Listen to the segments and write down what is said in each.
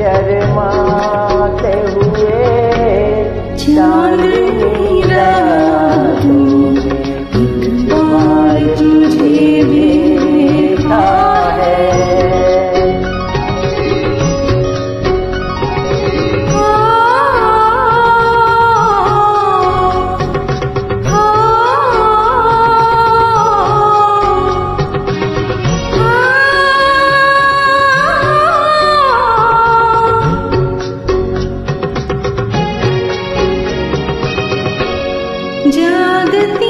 शर्माते हुए चाँद जागती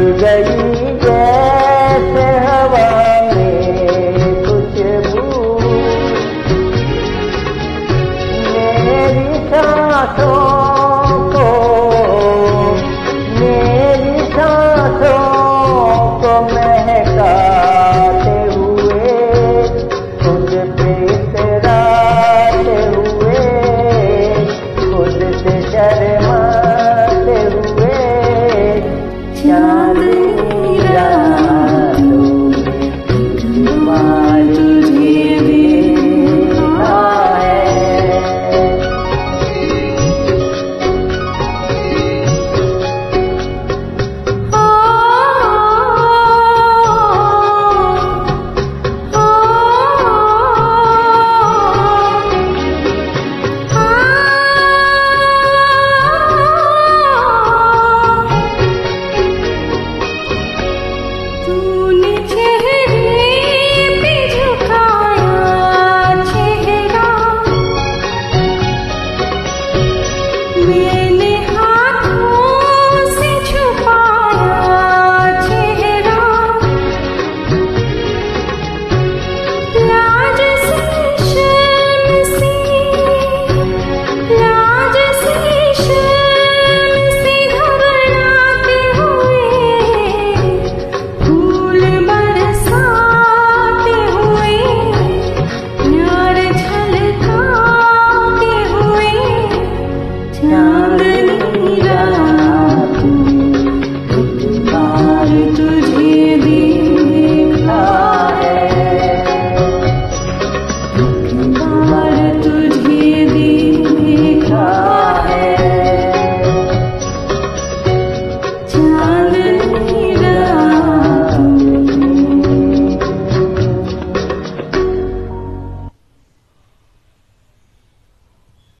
就在一个